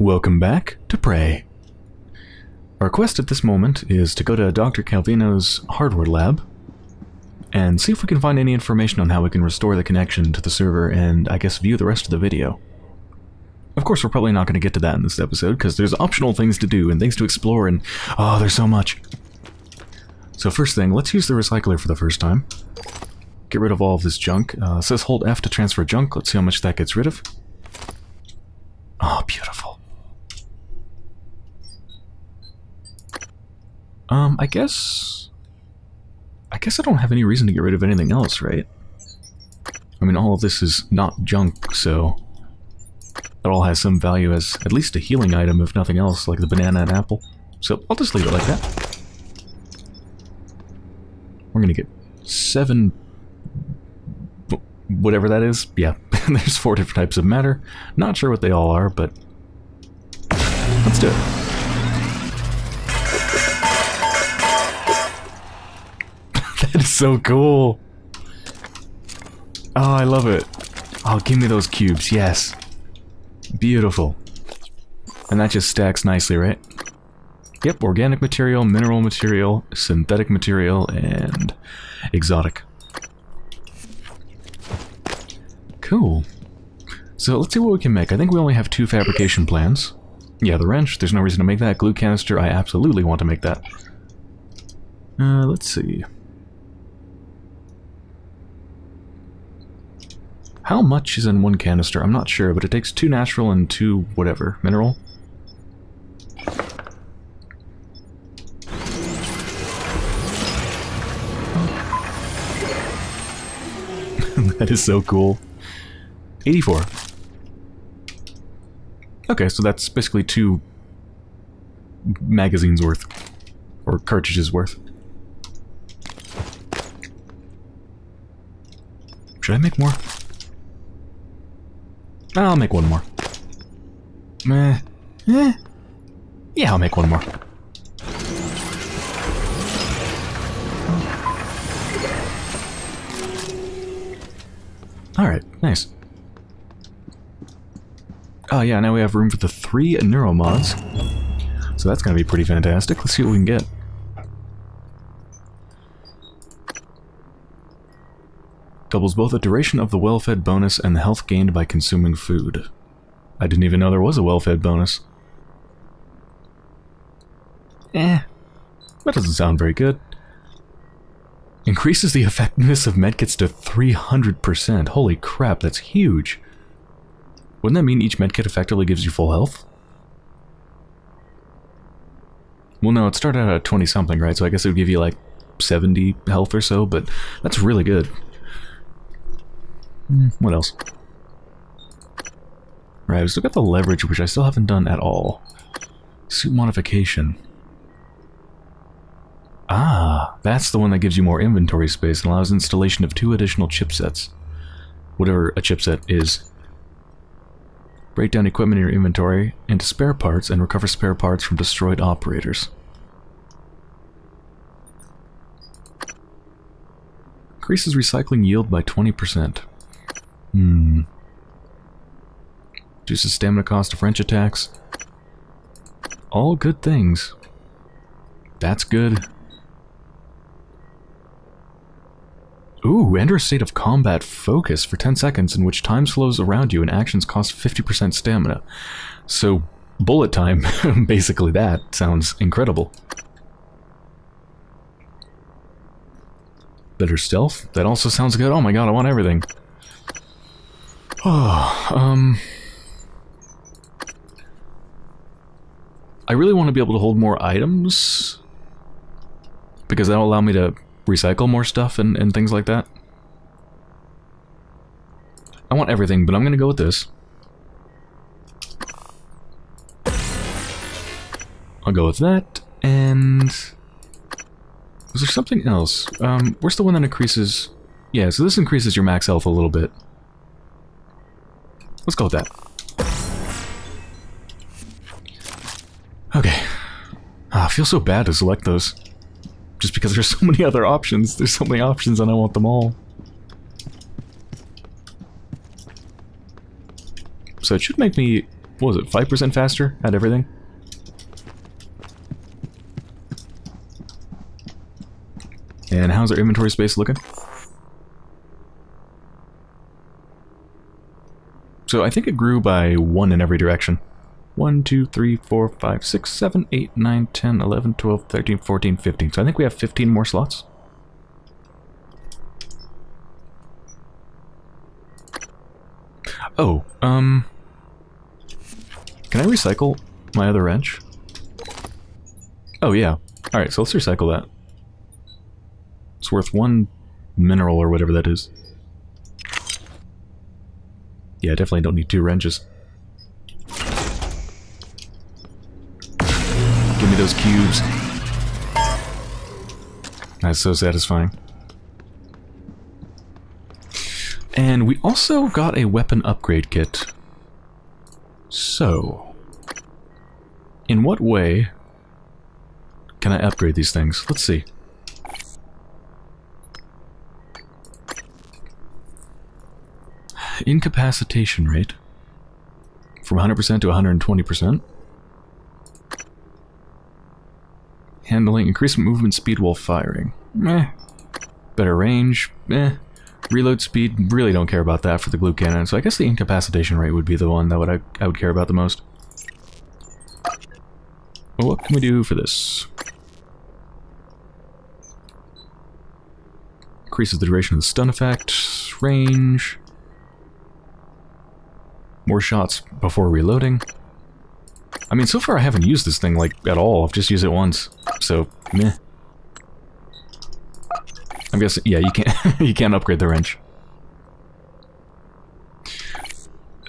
Welcome back to Prey. Our quest at this moment is to go to Dr. Calvino's hardware lab and see if we can find any information on how we can restore the connection to the server and, I guess, view the rest of the video. Of course, we're probably not going to get to that in this episode because there's optional things to do and things to explore and, oh, there's so much. So first thing, let's use the recycler for the first time. Get rid of all of this junk. Uh, says hold F to transfer junk. Let's see how much that gets rid of. Oh, beautiful. Um, I guess... I guess I don't have any reason to get rid of anything else, right? I mean, all of this is not junk, so... It all has some value as at least a healing item, if nothing else, like the banana and apple. So, I'll just leave it like that. We're gonna get seven... Whatever that is. Yeah, there's four different types of matter. Not sure what they all are, but... Let's do it. So cool. Oh, I love it. Oh, give me those cubes, yes. Beautiful. And that just stacks nicely, right? Yep, organic material, mineral material, synthetic material, and exotic. Cool. So let's see what we can make. I think we only have two fabrication plans. Yeah, the wrench, there's no reason to make that. Glue canister, I absolutely want to make that. Uh, let's see. How much is in one canister? I'm not sure, but it takes two natural and two whatever. Mineral? that is so cool. 84. Okay, so that's basically two magazines worth. Or cartridges worth. Should I make more? I'll make one more. Meh. Eh. Yeah, I'll make one more. Alright, nice. Oh yeah, now we have room for the three neuromods. So that's gonna be pretty fantastic. Let's see what we can get. Doubles both the duration of the well-fed bonus and the health gained by consuming food. I didn't even know there was a well-fed bonus. Eh. That doesn't sound very good. Increases the effectiveness of medkits to 300%. Holy crap, that's huge. Wouldn't that mean each medkit effectively gives you full health? Well, no, it started out at 20-something, right? So I guess it would give you, like, 70 health or so, but that's really good. Mm, what else? Right, we still got the leverage, which I still haven't done at all. Suit modification. Ah, that's the one that gives you more inventory space and allows installation of two additional chipsets. Whatever a chipset is. Break down equipment in your inventory into spare parts and recover spare parts from destroyed operators. Increases recycling yield by 20%. Hmm. Reduces stamina cost of French attacks. All good things. That's good. Ooh, enter a state of combat focus for 10 seconds in which time slows around you and actions cost 50% stamina. So, bullet time, basically that, sounds incredible. Better stealth? That also sounds good. Oh my god, I want everything. Oh, um... I really want to be able to hold more items. Because that'll allow me to recycle more stuff and, and things like that. I want everything, but I'm going to go with this. I'll go with that, and... Was there something else? Um, where's the one that increases... Yeah, so this increases your max health a little bit. Let's go with that. Okay. Ah, I feel so bad to select those. Just because there's so many other options. There's so many options and I want them all. So it should make me what was it, 5% faster at everything? And how's our inventory space looking? So I think it grew by one in every direction. 1, 2, 3, 4, 5, 6, 7, 8, 9, 10, 11, 12, 13, 14, 15. So I think we have 15 more slots. Oh, um... Can I recycle my other wrench? Oh, yeah. Alright, so let's recycle that. It's worth one mineral or whatever that is. Yeah, definitely don't need two wrenches. Give me those cubes. That's so satisfying. And we also got a weapon upgrade kit. So, in what way can I upgrade these things? Let's see. Incapacitation rate from 100% to 120%. Handling, increased movement speed while firing. Meh. Better range. Meh. Reload speed, really don't care about that for the glue cannon, so I guess the incapacitation rate would be the one that would I, I would care about the most. Well, what can we do for this? Increases the duration of the stun effect, range, more shots before reloading. I mean, so far I haven't used this thing, like, at all. I've just used it once. So, meh. I'm guessing, yeah, you can't, you can't upgrade the wrench.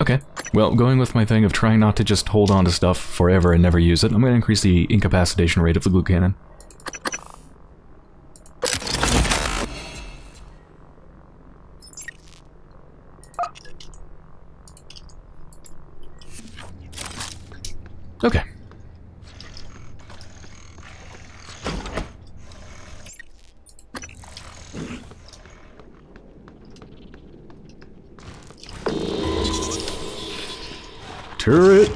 Okay, well, going with my thing of trying not to just hold on to stuff forever and never use it, I'm going to increase the incapacitation rate of the glue cannon. Okay. Turret!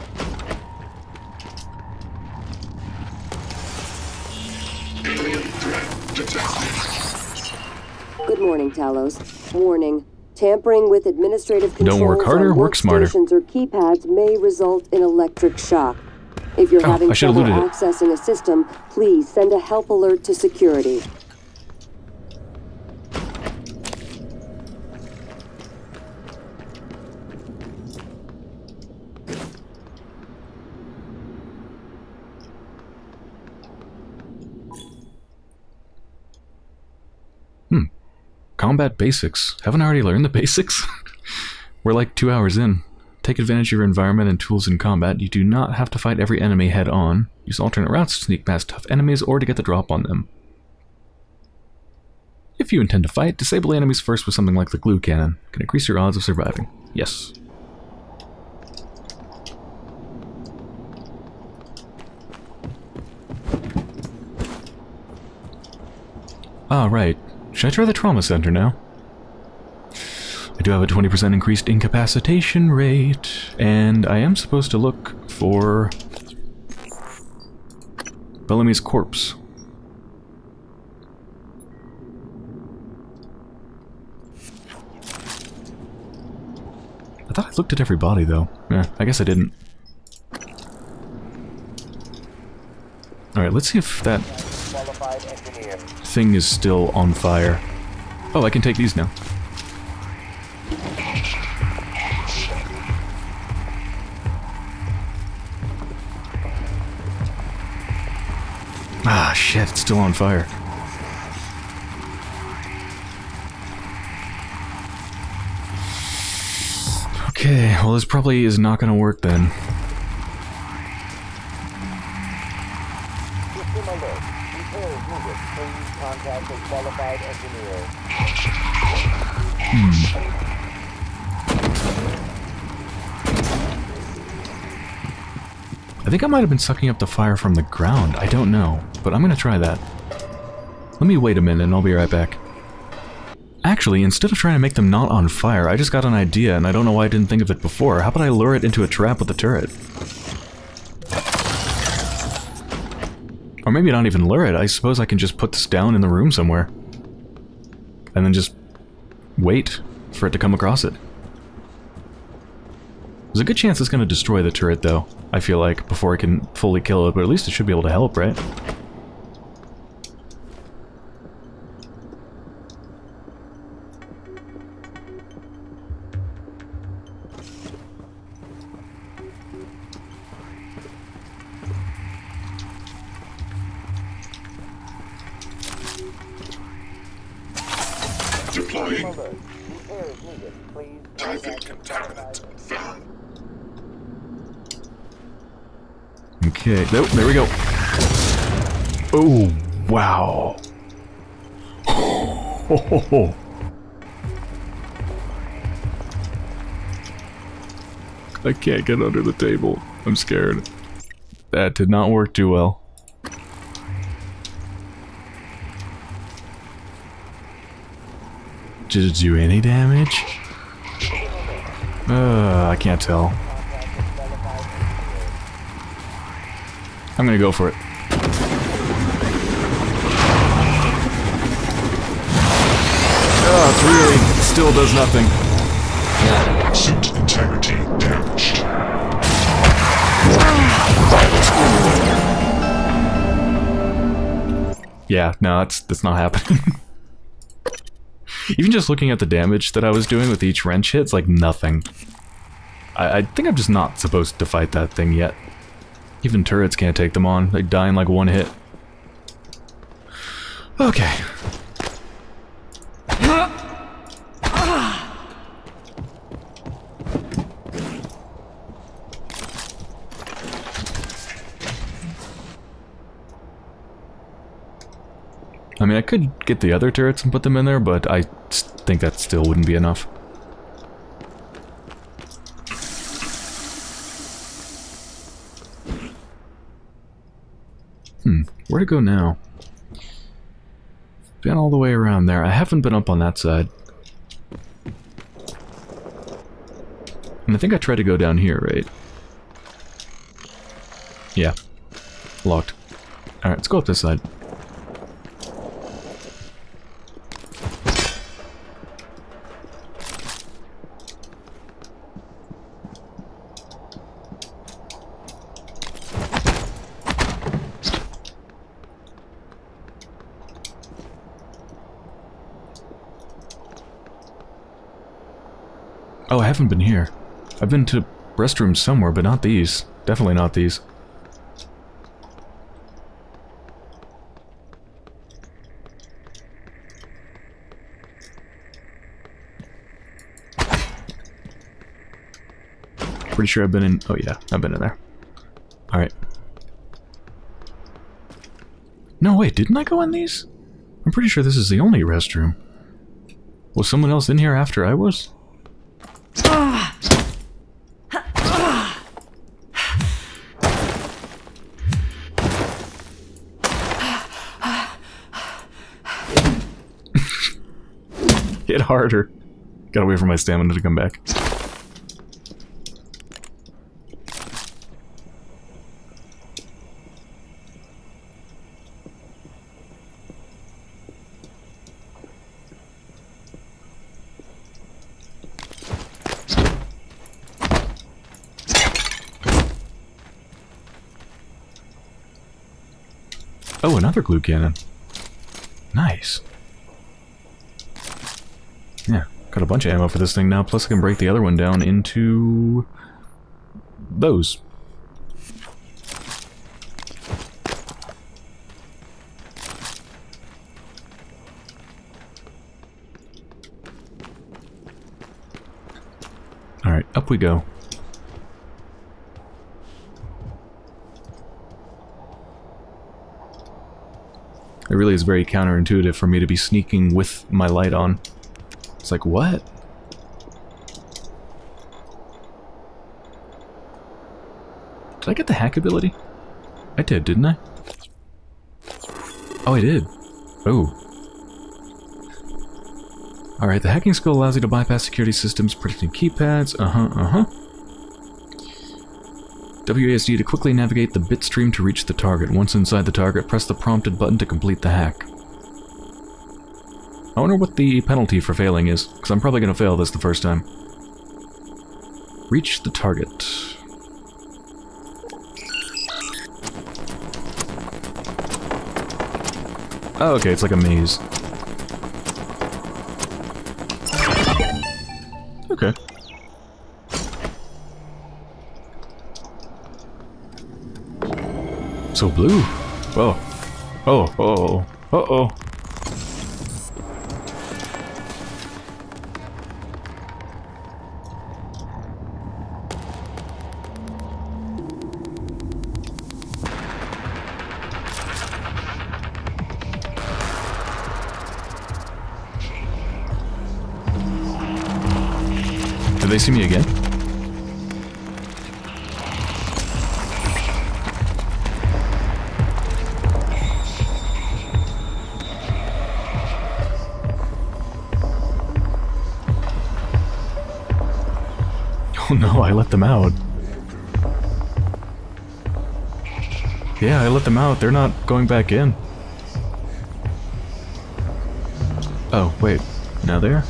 Good morning, Talos. Warning. Tampering with administrative controls Don't work harder, on work smarter. workstations or keypads may result in electric shock. If you're Oh, having trouble looted it. accessing a system, please send a help alert to security. Hmm. Combat basics. Haven't I already learned the basics? We're like two hours in. Take advantage of your environment and tools in combat. You do not have to fight every enemy head on. Use alternate routes to sneak past tough enemies or to get the drop on them. If you intend to fight, disable enemies first with something like the glue cannon. Can increase your odds of surviving. Yes. Ah, right. Should I try the trauma center now? I do have a 20% increased incapacitation rate, and I am supposed to look for Bellamy's corpse. I thought I looked at every body, though. Eh, I guess I didn't. Alright, let's see if that thing is still on fire. Oh, I can take these now. Shit, it's still on fire. Okay, well this probably is not gonna work then. System think I might have been sucking up the fire from the ground. I don't know, but I'm gonna try that. Let me wait a minute and I'll be right back. Actually, instead of trying to make them not on fire, I just got an idea, and I don't know why I didn't think of it before. How about I lure it into a trap with the turret? Or maybe not even lure it. I suppose I can just put this down in the room somewhere. And then just wait for it to come across it. There's a good chance it's going to destroy the turret, though, I feel like, before I can fully kill it, but at least it should be able to help, right? I can't get under the table. I'm scared. That did not work too well. Did it do any damage? Uh, I can't tell. I'm gonna go for it. Really still does nothing. Suit integrity damaged. Yeah, no, that's that's not happening. Even just looking at the damage that I was doing with each wrench hit, it's like nothing. I, I think I'm just not supposed to fight that thing yet. Even turrets can't take them on. They die in like one hit. Okay. Could get the other turrets and put them in there, but I think that still wouldn't be enough. Hmm, where to go now? Been all the way around there. I haven't been up on that side. And I think I tried to go down here, right? Yeah. Locked. Alright, let's go up this side. Haven't been here. I've been to restrooms somewhere, but not these. Definitely not these. Pretty sure I've been in... Oh yeah, I've been in there. Alright. No, wait, didn't I go in these? I'm pretty sure this is the only restroom. Was someone else in here after I was? Hit harder. Gotta wait for my stamina to come back. Oh, another glue cannon. Nice. Yeah, got a bunch of ammo for this thing now, plus I can break the other one down into... those. Alright, up we go. It really is very counterintuitive for me to be sneaking with my light on. It's like, what? Did I get the hack ability? I did, didn't I? Oh, I did. Oh. Alright, the hacking skill allows you to bypass security systems, protecting keypads. Uh-huh, uh-huh. WASD to quickly navigate the bit stream to reach the target. Once inside the target, press the prompted button to complete the hack. I wonder what the penalty for failing is, because I'm probably going to fail this the first time. Reach the target. Oh, okay, it's like a maze. Okay. So blue. Oh. Oh, oh, oh. Uh-oh. See me again? Oh no, I let them out. Yeah, I let them out. They're not going back in. Oh, wait. Now there?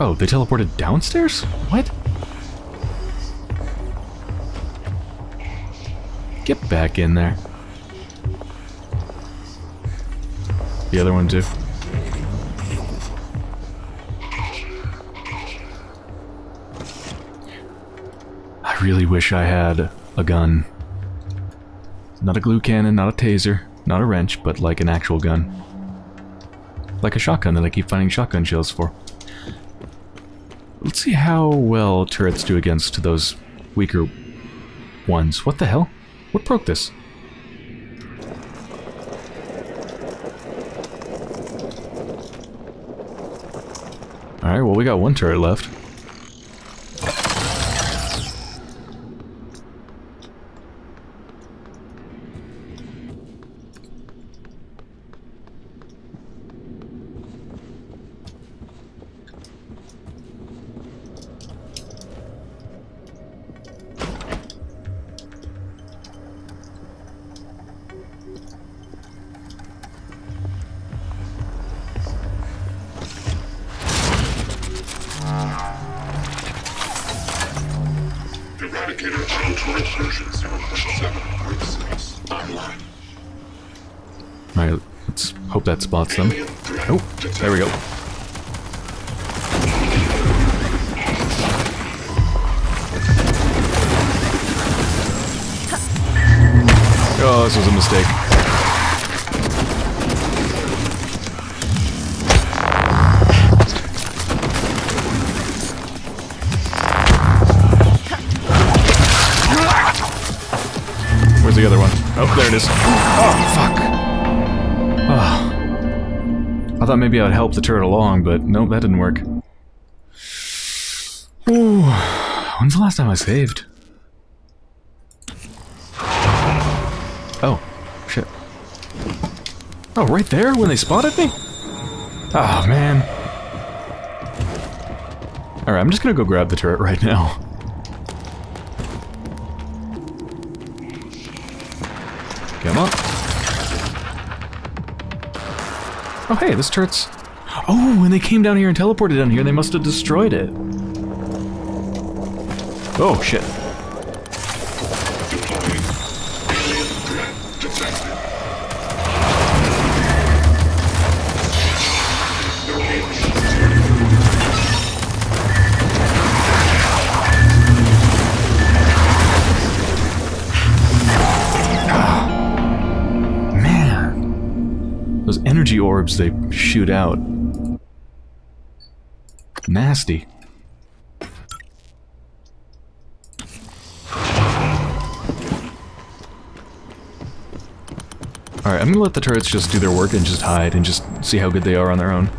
Oh, they teleported downstairs? What? Get back in there. The other one too. I really wish I had a gun. Not a glue cannon, not a taser, not a wrench, but like an actual gun. Like a shotgun that I keep finding shotgun shells for. Let's see how well turrets do against those weaker ones. What the hell? What broke this? Alright, well we got one turret left. Spots them. Oh, there we go. Oh, this was a mistake. Thought maybe I'd help the turret along, but nope, that didn't work. Ooh. When's the last time I saved? Oh, shit. Oh, right there when they spotted me? Oh, man. Alright, I'm just gonna go grab the turret right now. Oh, hey, this turret's... Oh, when they came down here and teleported down here, they must have destroyed it. Oh, shit. orbs they shoot out. Nasty. Alright, I'm gonna let the turrets just do their work and just hide and just see how good they are on their own.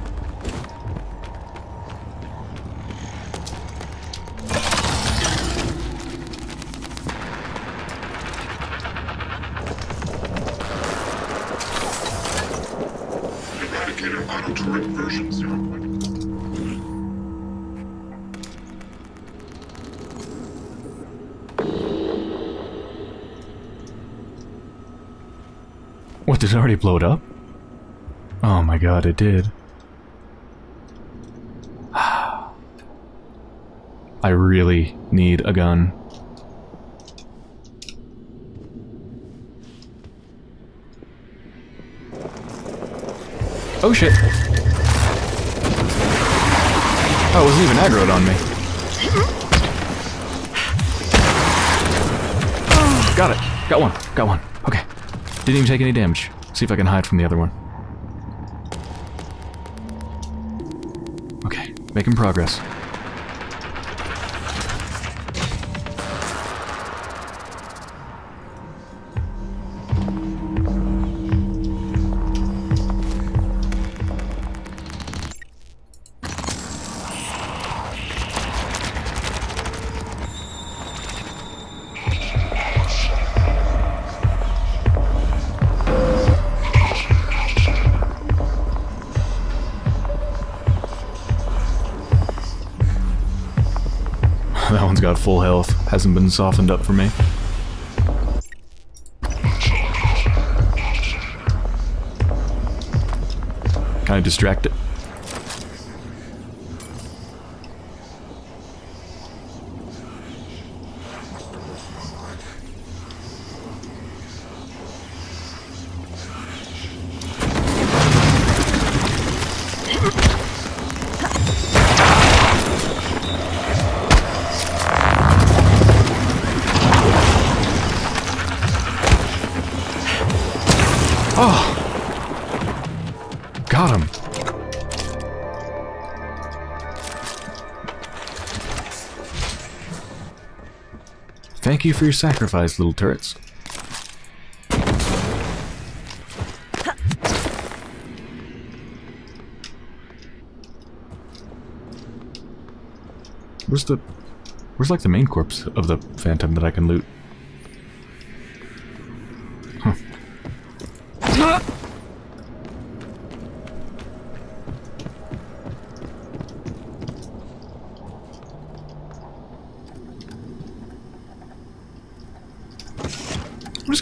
Already blow it up? Oh my god, it did. I really need a gun. Oh shit! Oh, it wasn't even aggroed on me. Got it. Got one. Got one. Okay. Didn't even take any damage. See if I can hide from the other one. Okay, making progress. That one's got full health. Hasn't been softened up for me. Kind of distract it? You for your sacrifice, little turrets. Where's the... Where's like the main corpse of the phantom that I can loot?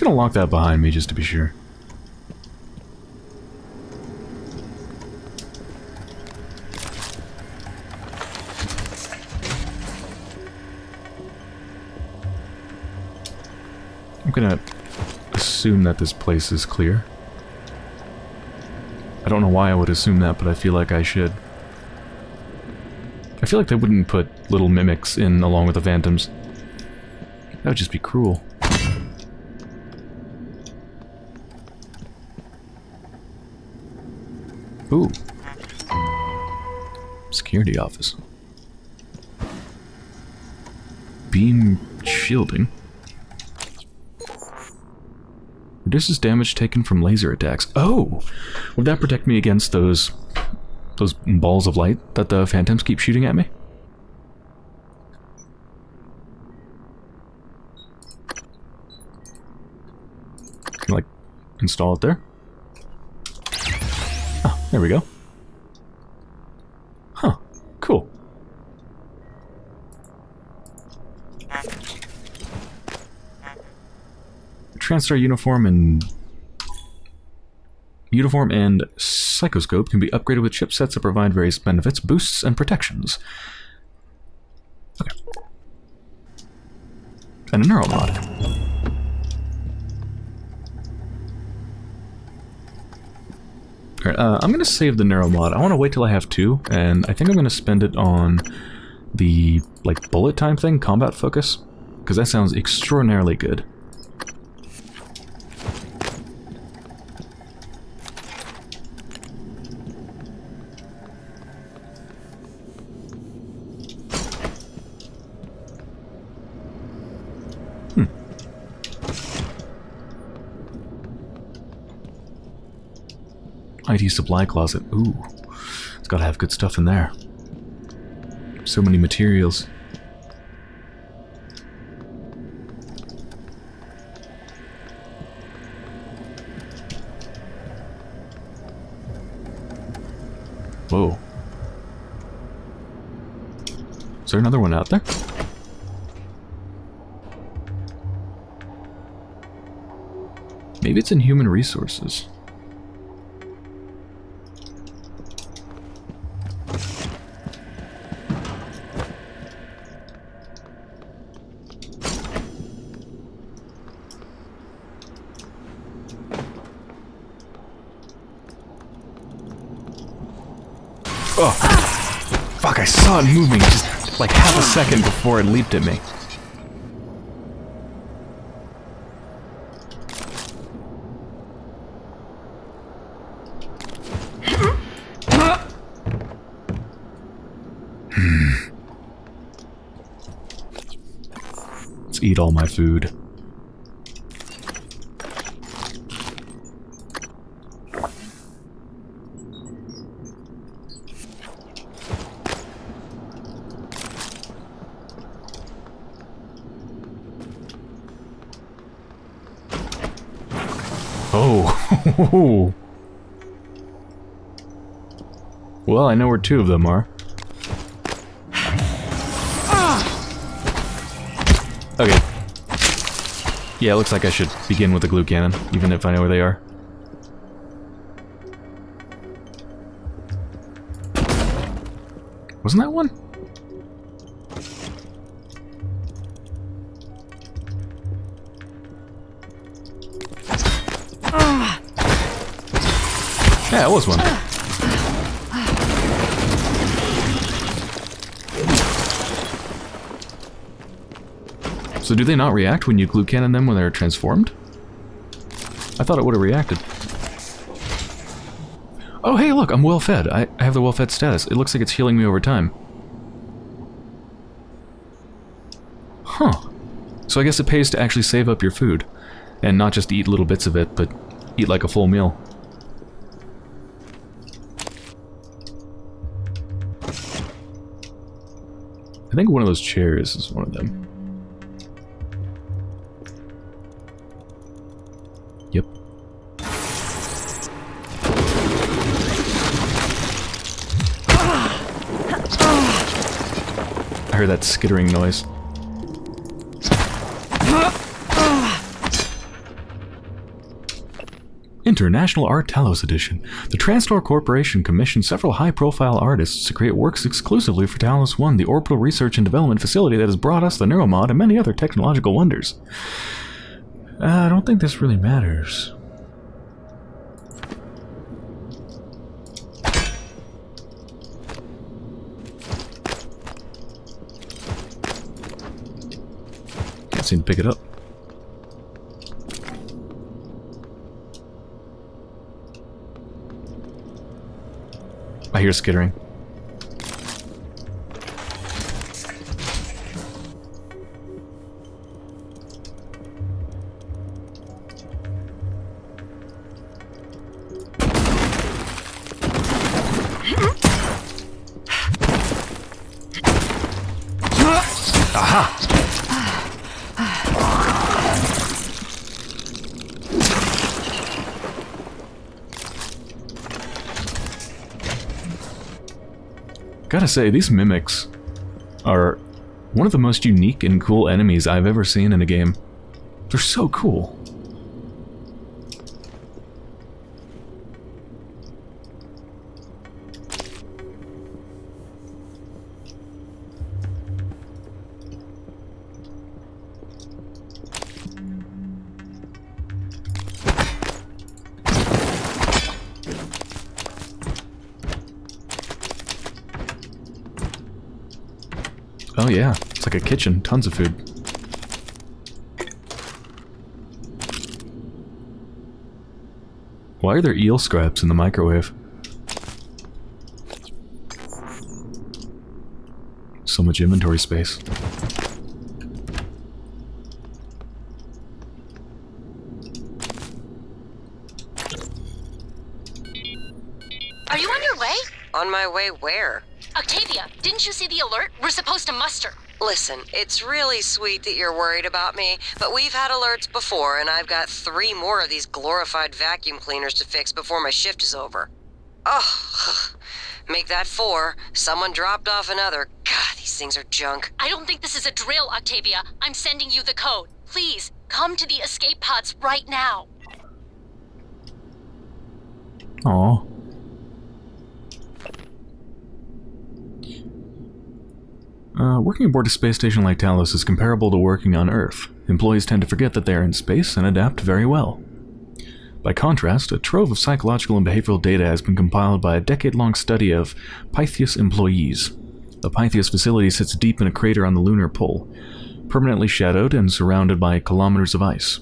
Gonna lock that behind me just to be sure. I'm gonna assume that this place is clear. I don't know why I would assume that, but I feel like I should. I feel like they wouldn't put little mimics in along with the phantoms. That would just be cruel. Office. Beam shielding. Reduces damage taken from laser attacks. Oh! Would that protect me against those... those balls of light that the phantoms keep shooting at me? Like, install it there? Oh, there we go. Transtar uniform and uniform and psychoscope can be upgraded with chipsets that provide various benefits, boosts, and protections. Okay. And a neuromod. Alright, uh, I'm going to save the neuromod. I want to wait till I have two, and I think I'm going to spend it on the, like, bullet time thing, combat focus, because that sounds extraordinarily good. Supply closet. Ooh, it's gotta have good stuff in there. So many materials. Whoa. Is there another one out there? Maybe it's in human resources. Saw moving just like half a second before it leaped at me. Hmm. Eat all my food. Well, I know where two of them are. Okay. Yeah, it looks like I should begin with the glue cannon, even if I know where they are. Wasn't that one? Was one. So do they not react when you glue cannon them when they're transformed? I thought it would have reacted. Oh, hey, look, I'm well fed. I, I have the well fed status. It looks like it's healing me over time. Huh. So I guess it pays to actually save up your food. And not just eat little bits of it, but eat like a full meal. Think one of those chairs is one of them. Yep. I heard that skittering noise. International Art Talos Edition. The Transtar Corporation commissioned several high-profile artists to create works exclusively for Talos One, the orbital research and development facility that has brought us the Neuromod and many other technological wonders. Uh, I don't think this really matters. Can't seem to pick it up. Hear skittering. Gotta say, these mimics are one of the most unique and cool enemies I've ever seen in a game. They're so cool. Kitchen, tons of food. Why are there eel scraps in the microwave? So much inventory space. Listen, it's really sweet that you're worried about me, but we've had alerts before, and I've got three more of these glorified vacuum cleaners to fix before my shift is over. Oh, make that four. Someone dropped off another. God, these things are junk. I don't think this is a drill, Octavia. I'm sending you the code. Please, come to the escape pods right now. Aw. Uh, working aboard a space station like Talos is comparable to working on Earth. Employees tend to forget that they are in space and adapt very well. By contrast, a trove of psychological and behavioral data has been compiled by a decade-long study of Pytheas employees. The Pytheas facility sits deep in a crater on the lunar pole, permanently shadowed and surrounded by kilometers of ice.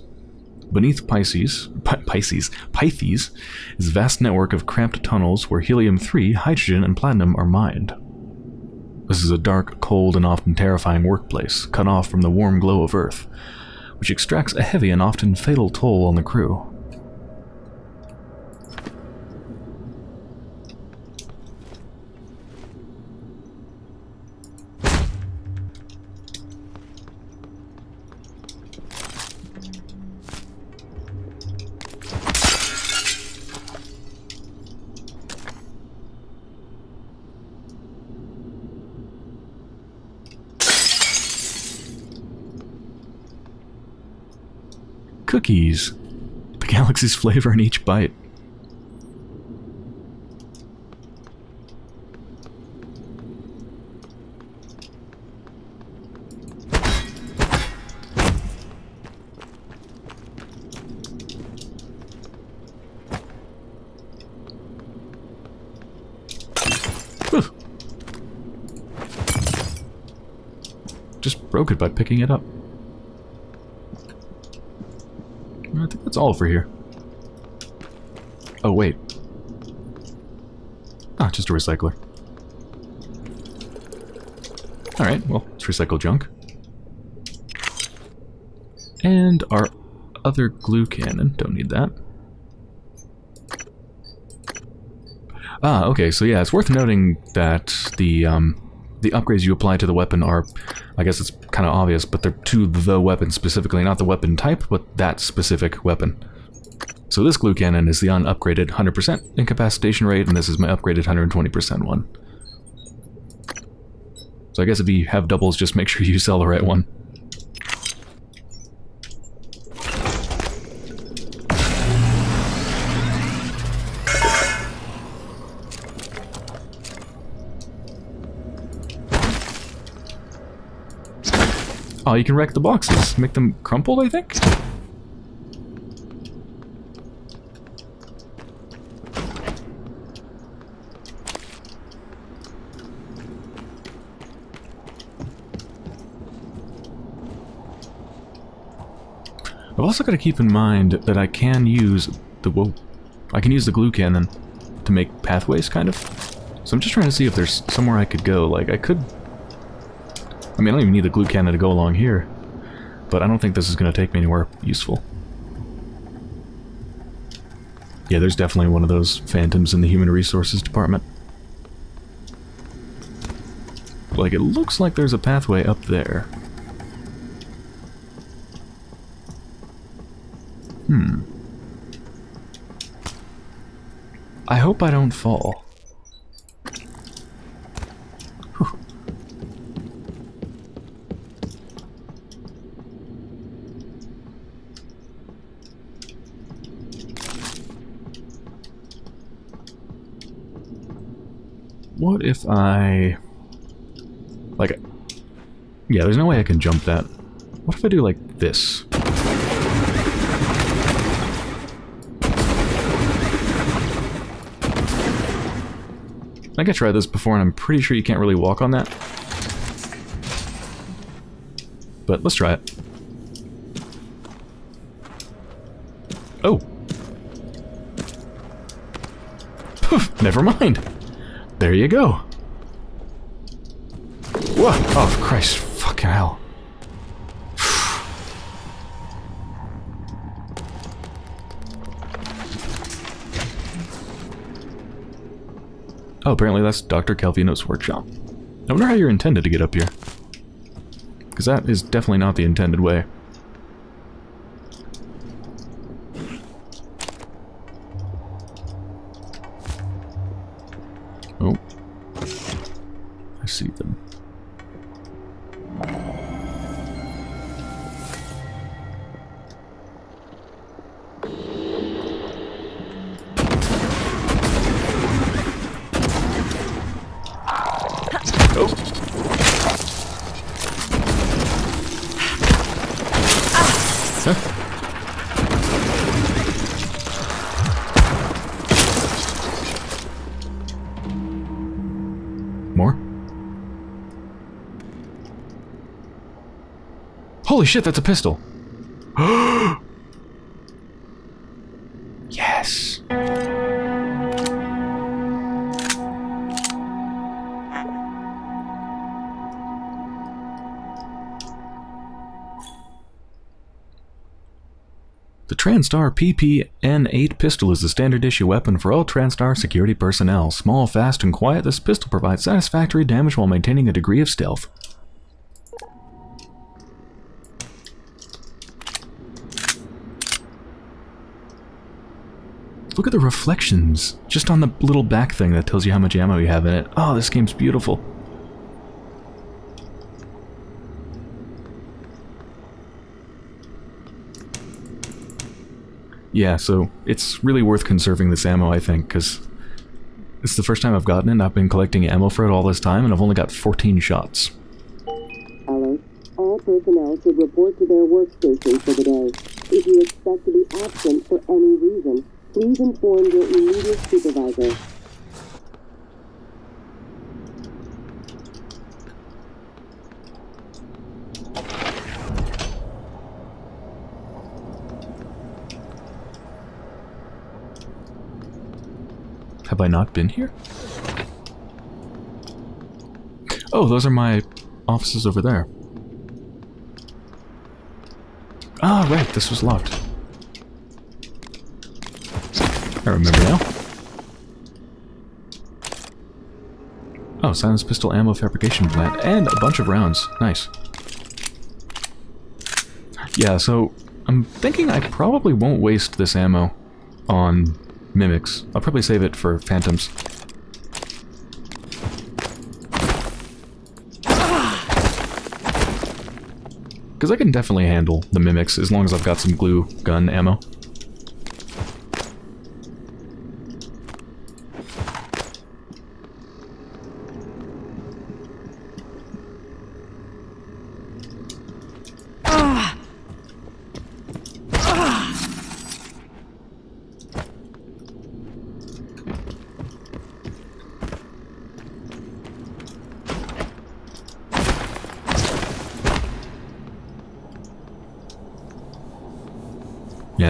Beneath Pisces, Pi- Pisces, Pythes is a vast network of cramped tunnels where helium-3, hydrogen, and platinum are mined. This is a dark, cold, and often terrifying workplace, cut off from the warm glow of Earth, which extracts a heavy and often fatal toll on the crew. Flavor in each bite. Just broke it by picking it up. I think that's all for here. Oh, wait. Ah, just a recycler. Alright, well, let's recycle junk. And our other glue cannon. Don't need that. Ah, okay, so yeah, it's worth noting that the, um, the upgrades you apply to the weapon are, I guess it's kind of obvious, but they're to the weapon specifically, not the weapon type, but that specific weapon. So this glue cannon is the unupgraded 100% incapacitation rate, and this is my upgraded 120% one. So I guess if you have doubles, just make sure you sell the right one. Oh, you can wreck the boxes. Make them crumpled, I think? I've also got to keep in mind that I can use the whoa, I can use the glue cannon to make pathways, kind of. So I'm just trying to see if there's somewhere I could go. Like, I could I mean, I don't even need the glue cannon to go along here. But I don't think this is going to take me anywhere useful. Yeah, there's definitely one of those phantoms in the Human Resources Department. Like, it looks like there's a pathway up there. Hmm. I hope I don't fall. What if I... Like... Yeah, there's no way I can jump that. What if I do like this? I think I tried this before and I'm pretty sure you can't really walk on that. But let's try it. Oh. Poof, never mind. There you go. Whoa! Oh, Christ. Fucking hell. Oh, apparently that's Dr. Calvino's workshop. I wonder how you're intended to get up here. Because that is definitely not the intended way. Holy shit, that's a pistol. yes. The TranStar PPN-8 pistol is the standard issue weapon for all TranStar security personnel. Small, fast, and quiet, this pistol provides satisfactory damage while maintaining a degree of stealth. Look at the reflections, just on the little back thing that tells you how much ammo you have in it. Oh, this game's beautiful. Yeah, so it's really worth conserving this ammo, I think, because it's the first time I've gotten it, and I've been collecting ammo for it all this time, and I've only got 14 shots. Alert. All personnel should report to their workstation for the day. If you expect to be absent for any reason, please inform your immediate supervisor. Have I not been here? Oh, those are my offices over there. Ah, right, this was locked. I remember now. Oh, silence pistol ammo fabrication plant, and a bunch of rounds. Nice. Yeah, so I'm thinking I probably won't waste this ammo on mimics. I'll probably save it for phantoms. Because I can definitely handle the mimics as long as I've got some glue gun ammo.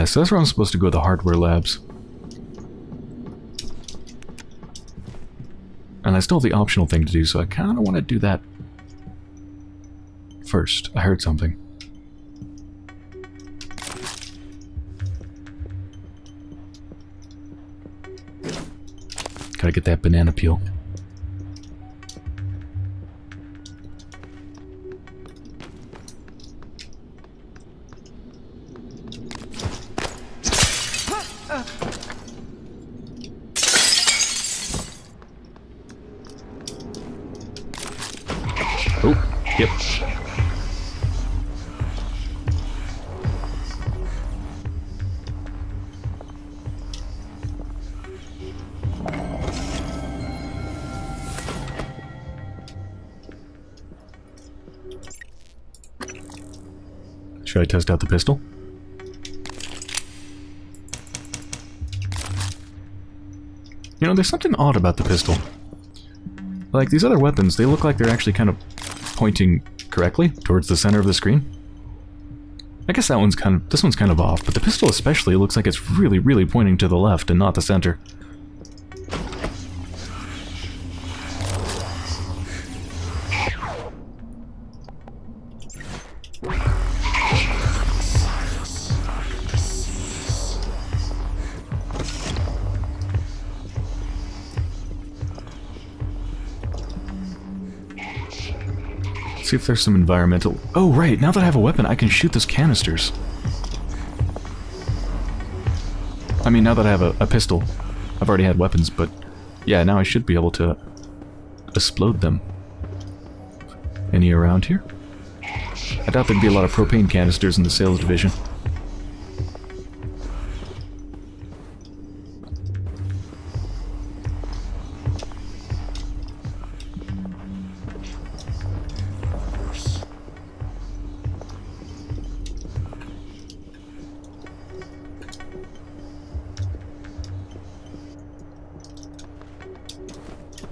Yeah, so that's where I'm supposed to go, the hardware labs. And I still have the optional thing to do, so I kind of want to do that first. I heard something. Gotta get that banana peel. There's something odd about the pistol. Like, these other weapons, they look like they're actually kind of pointing correctly towards the center of the screen. I guess that one's kind of, this one's kind of off, but the pistol especially looks like it's really, really pointing to the left and not the center. See if there's some environmental... Oh, right, now that I have a weapon, I can shoot those canisters. I mean, now that I have a, a pistol, I've already had weapons, but yeah, now I should be able to explode them. Any around here? I doubt there'd be a lot of propane canisters in the sales division.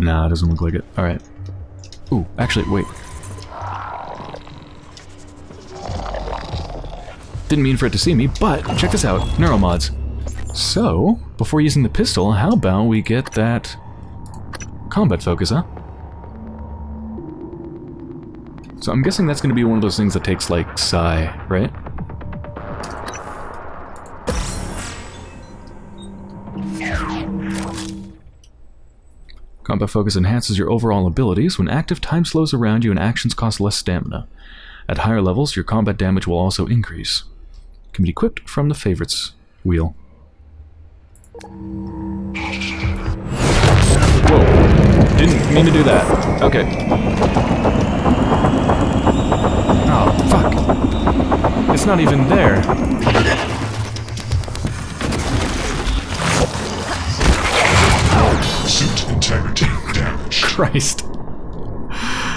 Nah, it doesn't look like it. Alright. Ooh, actually, wait. Didn't mean for it to see me, but check this out. Neuromods. So, before using the pistol, how about we get that combat focus, huh? So I'm guessing that's going to be one of those things that takes, like, Psi, right? Combat Focus enhances your overall abilities. When active, time slows around you and actions cost less stamina. At higher levels, your combat damage will also increase. Can be equipped from the Favorites wheel. Whoa. Didn't mean to do that. Okay. Oh, fuck. It's not even there. Christ.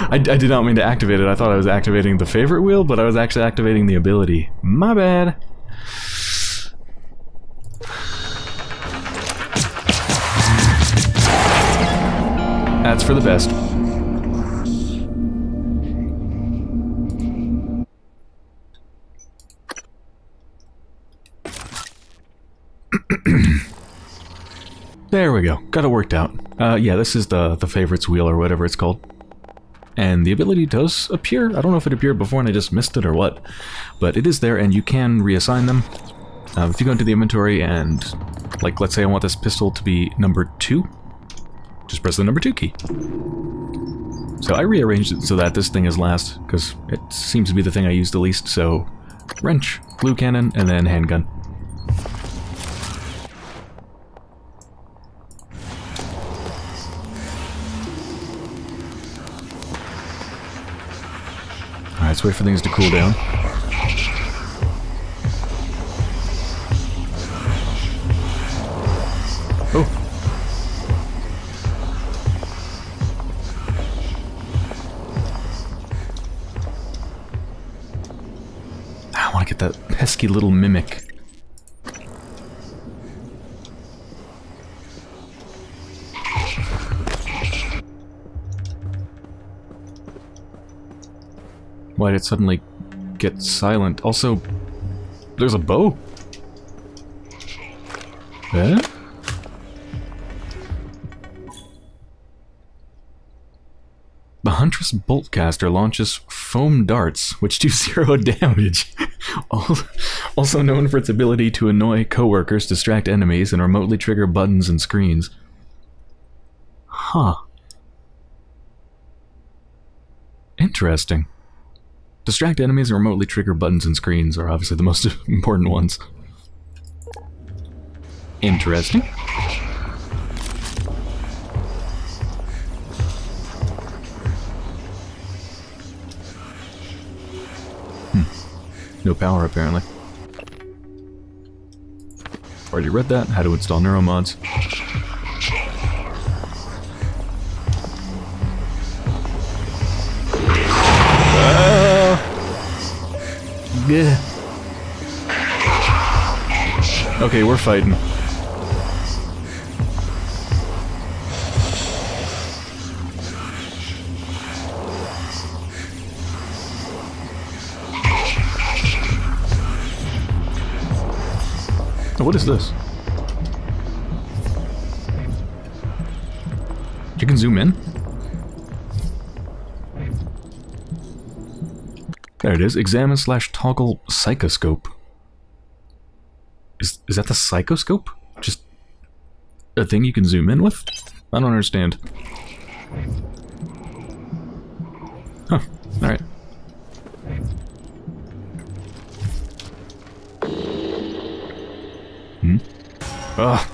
I, I did not mean to activate it. I thought I was activating the favorite wheel, but I was actually activating the ability. My bad. That's for the best. There we go. Got it worked out. Uh, yeah, this is the, the favorites wheel or whatever it's called. And the ability does appear. I don't know if it appeared before and I just missed it or what. But it is there and you can reassign them. Uh, if you go into the inventory and, like, let's say I want this pistol to be number 2, just press the number 2 key. So I rearranged it so that this thing is last, because it seems to be the thing I use the least, so wrench, glue cannon, and then handgun. Alright, let's wait for things to cool down. Oh. I want to get that pesky little mimic. Why did it suddenly get silent? Also, there's a bow. Eh? The Huntress Boltcaster launches foam darts, which do zero damage. Also known for its ability to annoy coworkers, distract enemies, and remotely trigger buttons and screens. Huh. Interesting. Distract enemies and remotely trigger buttons and screens are obviously the most important ones. Interesting. Hmm. No power, apparently. Already read that. How to install neuromods. Okay, we're fighting. What is this? You can zoom in? It is. Examine slash toggle psychoscope. Is, is that the psychoscope? Just a thing you can zoom in with? I don't understand. Huh. Alright. Hmm? Ugh.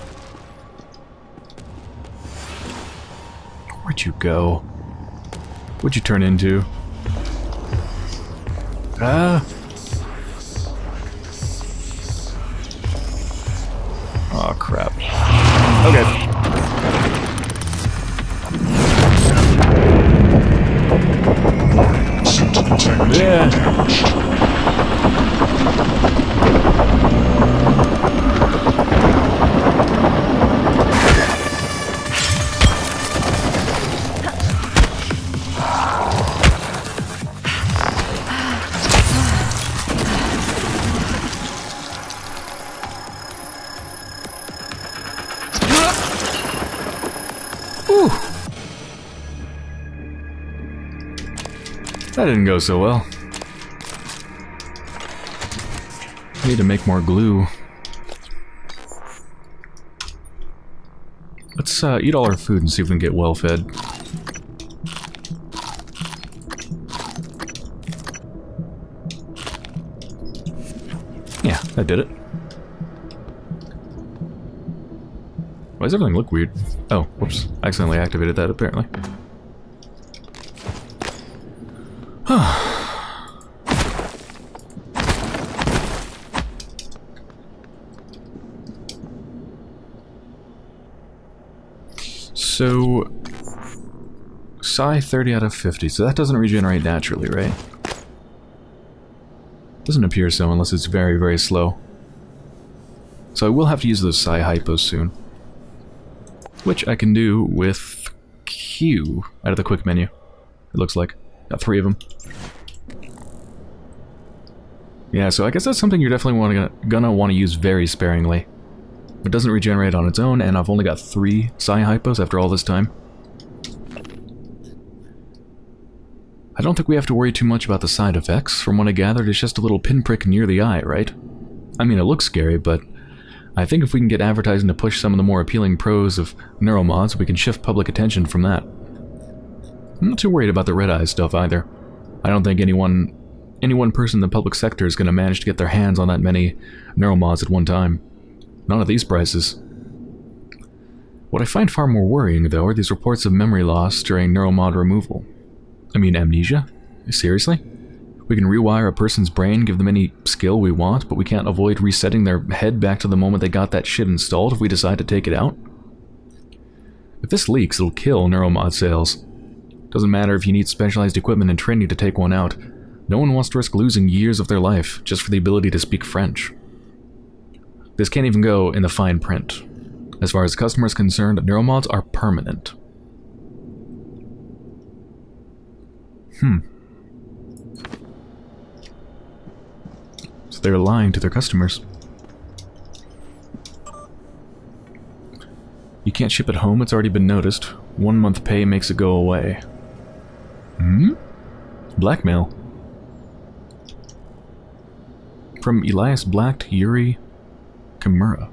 Where'd you go? What'd you turn into? Ah! That didn't go so well. I Need to make more glue. Let's uh, eat all our food and see if we can get well fed. Yeah, that did it. Why does everything look weird? Oh, whoops. I accidentally activated that apparently. So, Psi 30 out of 50, so that doesn't regenerate naturally, right? Doesn't appear so unless it's very, very slow. So I will have to use those Psi Hypos soon. Which I can do with Q out of the quick menu. It looks like. Got three of them. Yeah, so I guess that's something you're definitely wanna, gonna want to use very sparingly. It doesn't regenerate on its own, and I've only got three Psi Hypos after all this time. I don't think we have to worry too much about the side effects. From what I gathered, it's just a little pinprick near the eye, right? I mean, it looks scary, but I think if we can get advertising to push some of the more appealing pros of neuromods, we can shift public attention from that. I'm not too worried about the red eye stuff either. I don't think anyone any one person in the public sector is going to manage to get their hands on that many neuromods at one time. Not at these prices. What I find far more worrying, though, are these reports of memory loss during neuromod removal. I mean, amnesia? Seriously? We can rewire a person's brain, give them any skill we want, but we can't avoid resetting their head back to the moment they got that shit installed if we decide to take it out? If this leaks, it'll kill neuromod sales. Doesn't matter if you need specialized equipment and training to take one out. No one wants to risk losing years of their life just for the ability to speak French. This can't even go in the fine print. As far as the customer is concerned, neuromods are permanent. Hmm. So they're lying to their customers. You can't ship it home, it's already been noticed. One month pay makes it go away. Hmm? Blackmail. From Elias Black to Yuri Kimura.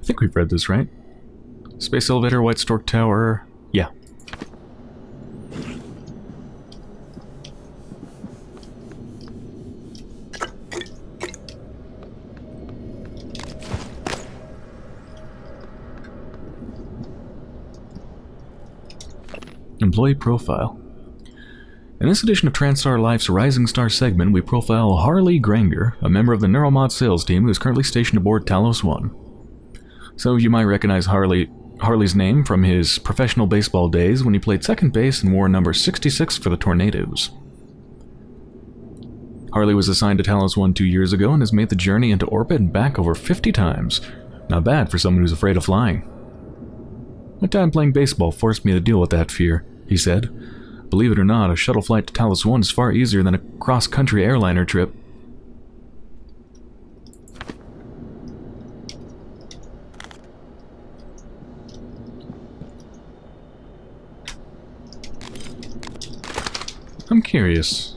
I think we've read right? Space elevator, White Stork Tower. Yeah. Employee profile. In this edition of TranStar Life's Rising Star segment, we profile Harley Granger, a member of the Neuromod sales team who is currently stationed aboard Talos 1. So you might recognize Harley Harley's name from his professional baseball days when he played second base and wore number 66 for the Tornadoes. Harley was assigned to Talos 1 two years ago and has made the journey into orbit and back over 50 times. Not bad for someone who's afraid of flying. My time playing baseball forced me to deal with that fear, he said. Believe it or not, a shuttle flight to Talos 1 is far easier than a cross-country airliner trip. I'm curious.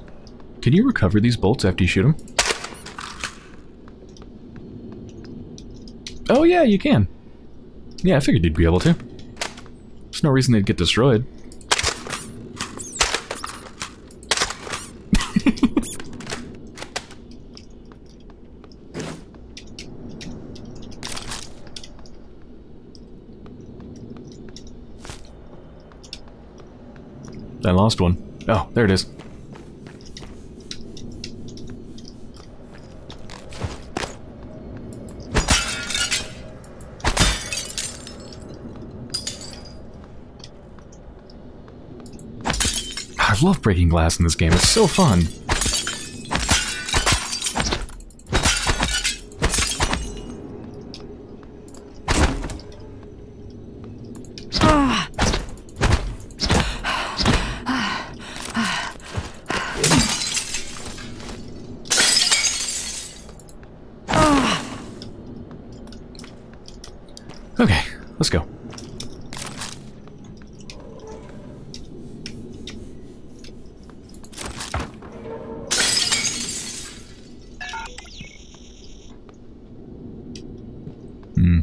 Can you recover these bolts after you shoot them? Oh yeah, you can. Yeah, I figured you'd be able to. There's no reason they'd get destroyed. I lost one. Oh, there it is. I love breaking glass in this game. It's so fun. Okay, let's go. Hmm.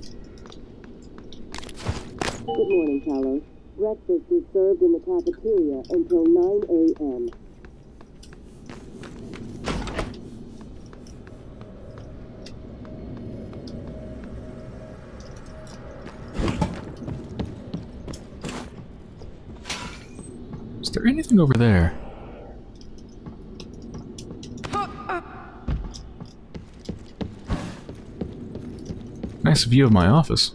Good morning, Talos. Breakfast is served in the cafeteria until 9 a.m. Is there anything over there? Nice view of my office.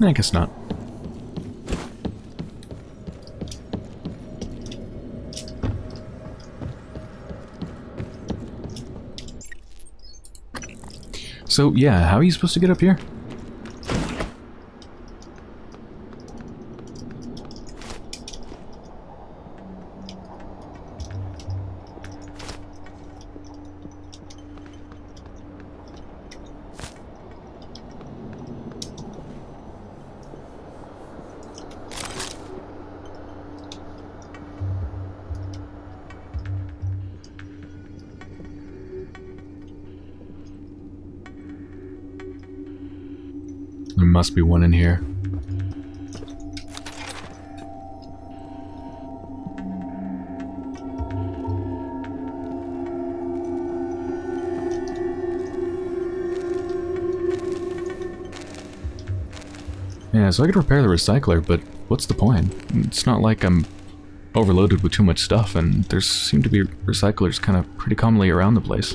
I guess not. So, yeah, how are you supposed to get up here? Must be one in here. Yeah, so I could repair the recycler, but what's the point? It's not like I'm overloaded with too much stuff, and there seem to be recyclers kind of pretty commonly around the place.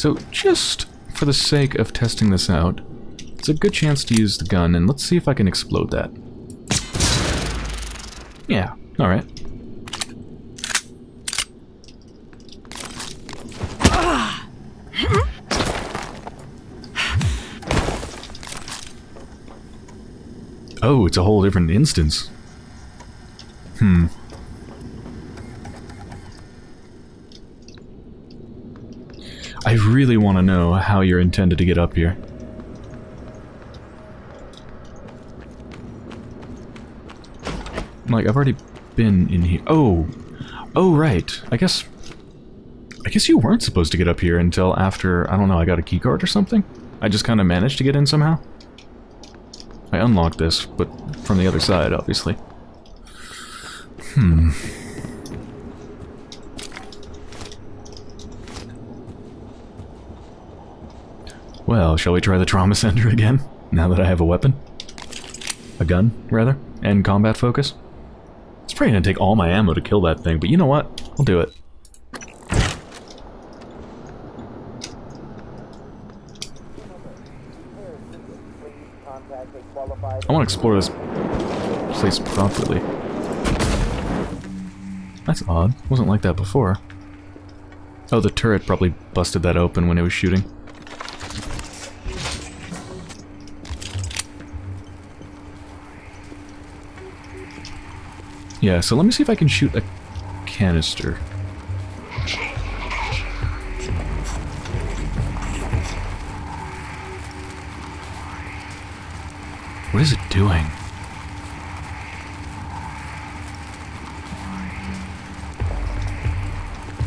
So just for the sake of testing this out, it's a good chance to use the gun, and let's see if I can explode that. Yeah, alright. Oh, it's a whole different instance. Hmm. I really want to know how you're intended to get up here. Like, I've already been in here. Oh! Oh, right. I guess... I guess you weren't supposed to get up here until after, I don't know, I got a keycard or something? I just kind of managed to get in somehow? I unlocked this, but from the other side, obviously. Hmm. Well, shall we try the trauma center again? Now that I have a weapon? A gun, rather? And combat focus? It's probably gonna take all my ammo to kill that thing, but you know what? I'll do it. I want to explore this place properly. That's odd. Wasn't like that before. Oh, the turret probably busted that open when it was shooting. Yeah, so let me see if I can shoot a canister. What is it doing?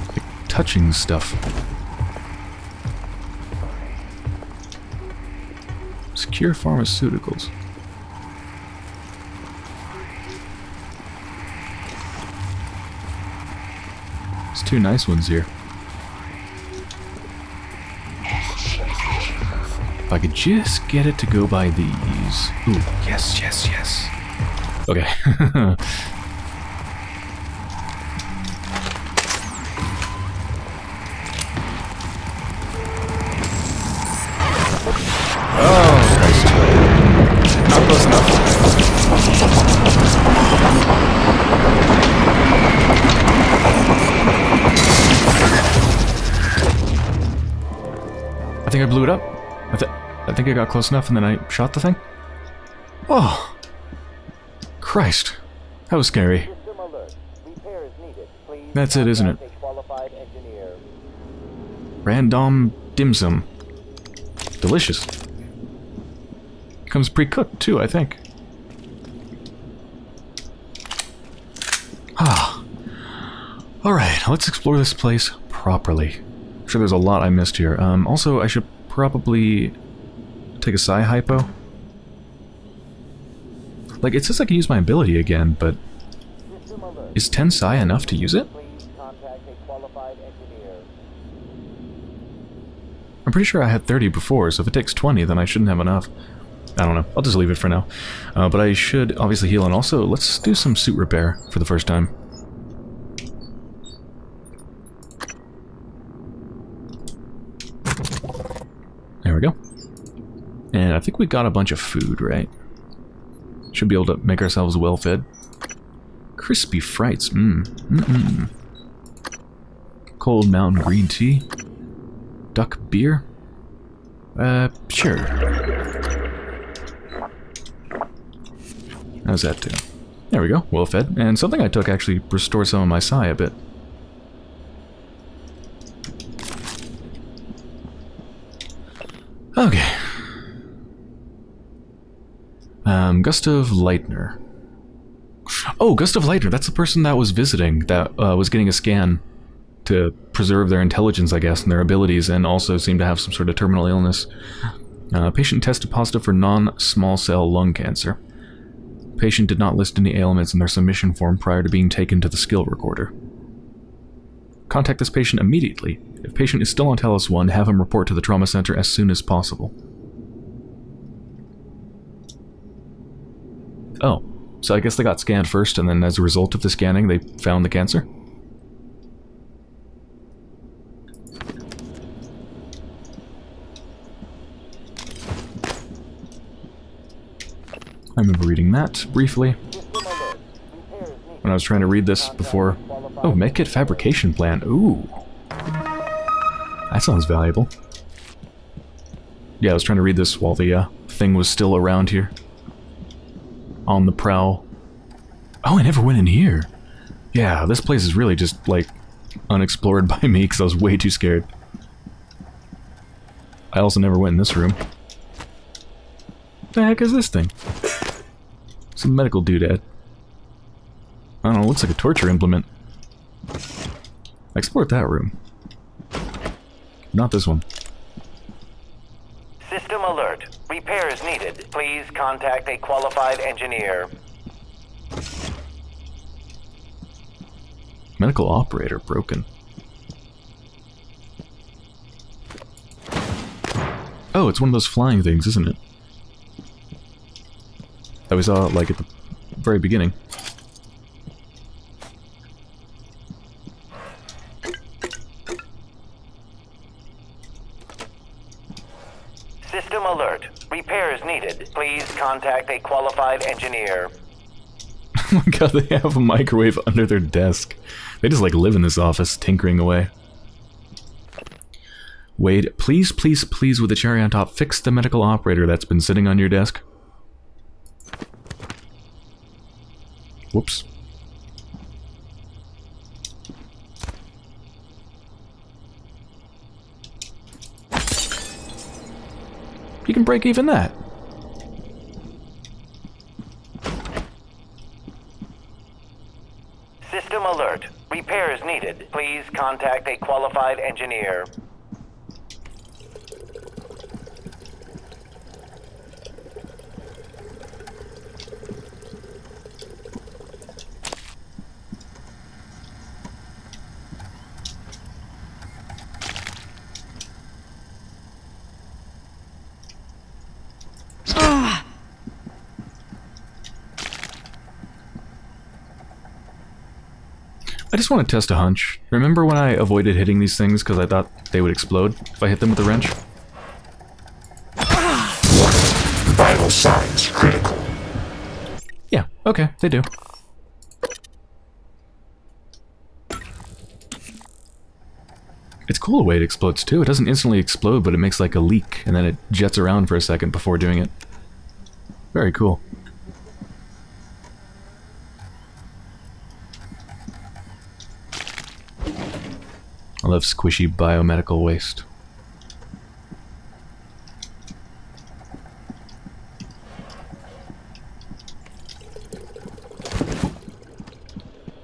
Like touching stuff. Secure pharmaceuticals. Two nice ones here. If I could just get it to go by these. Ooh, yes, yes, yes. Okay. I got close enough and then I shot the thing. Oh. Christ. That was scary. System alert. Repair is needed. Please That's it, isn't it? contact a qualified engineer. Random dim sum. Delicious. Comes pre-cooked too, I think. Ah. Alright, let's explore this place properly. I'm sure there's a lot I missed here. Um, also, I should probably take a psi hypo. Like, it says I can use my ability again, but is 10 psi enough to use it? I'm pretty sure I had 30 before, so if it takes 20, then I shouldn't have enough. I don't know. I'll just leave it for now. Uh, but I should obviously heal, and also, let's do some suit repair for the first time. I think we got a bunch of food, right? Should be able to make ourselves well fed. Crispy frites, mmm. Mm-mm. Hmm. Cold mountain green tea. Duck beer? Uh, sure. How's that do? There we go, well fed. And something I took actually restored some of my psi a bit. Okay. Um, Gustav Leitner. Oh, Gustav Leitner, that's the person that was visiting, that uh, was getting a scan to preserve their intelligence, I guess, and their abilities, and also seemed to have some sort of terminal illness. Uh, patient tested positive for non-small cell lung cancer. Patient did not list any ailments in their submission form prior to being taken to the skill recorder. Contact this patient immediately. If patient is still on Talos 1, have him report to the trauma center as soon as possible. Oh, so I guess they got scanned first, and then as a result of the scanning, they found the cancer? I remember reading that briefly when I was trying to read this before. Oh, medkit fabrication plan. Ooh. That sounds valuable. Yeah, I was trying to read this while the uh, thing was still around here. On the prowl. Oh, I never went in here. Yeah, this place is really just, like, unexplored by me because I was way too scared. I also never went in this room. The heck is this thing? Some medical doodad. I don't know, looks like a torture implement. I explored that room. Not this one. System alert. Repair is needed. Please contact a qualified engineer. Medical operator broken. Oh, it's one of those flying things, isn't it? That we saw, like, at the very beginning. System alert. Repairs needed. Please contact a qualified engineer. Oh my god, they have a microwave under their desk. They just like live in this office, tinkering away. Wade, please, please, please, with the cherry on top, fix the medical operator that's been sitting on your desk. Whoops. You can break even that. System alert. Repairs needed. Please contact a qualified engineer. Just want to test a hunch. Remember when I avoided hitting these things because I thought they would explode if I hit them with a wrench? Vital signs critical. Yeah, okay, they do. It's cool the way it explodes too. It doesn't instantly explode, but it makes like a leak, and then it jets around for a second before doing it. Very cool. Love squishy biomedical waste.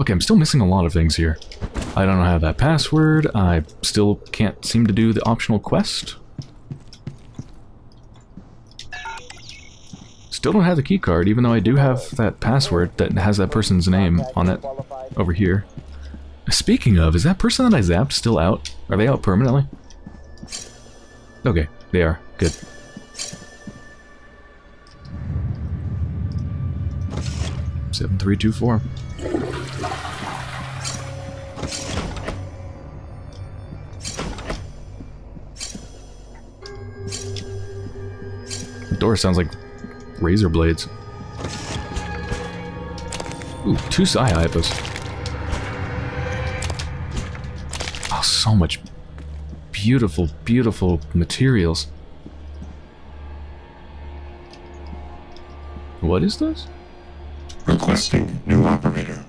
Okay, I'm still missing a lot of things here. I don't have that password. I still can't seem to do the optional quest. Still don't have the key card, even though I do have that password that has that person's name on it over here. Speaking of, is that person that I zapped still out? Are they out permanently? Okay, they are. Good. Seven three two four. The door sounds like razor blades. Ooh, two Psi Hypos. So much beautiful, beautiful materials. What is this? Requesting new operator.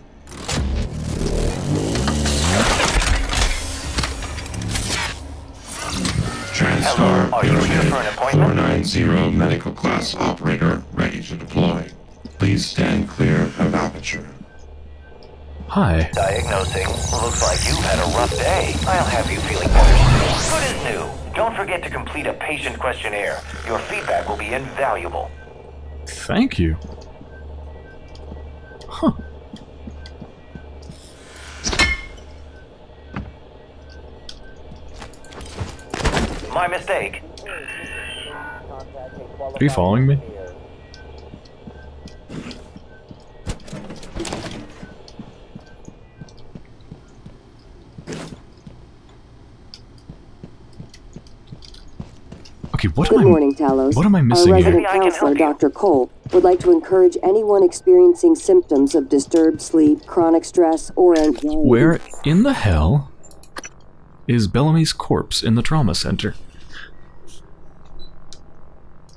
TranStar Hello, are you here for an Pyramid 490 medical class operator ready to deploy. Please stand clear of aperture. Hi. Diagnosing. Looks like you've had a rough day. I'll have you feeling better soon. Good as new. Don't forget to complete a patient questionnaire. Your feedback will be invaluable. Thank you. Huh. My mistake. Are you following me? Okay, what Good am I morning, Talos. what am I missing Our resident Maybe I can counselor. Dr. Cole, would like to encourage anyone experiencing symptoms of disturbed sleep, chronic stress, or anxiety. Where in the hell is Bellamy's corpse in the trauma center?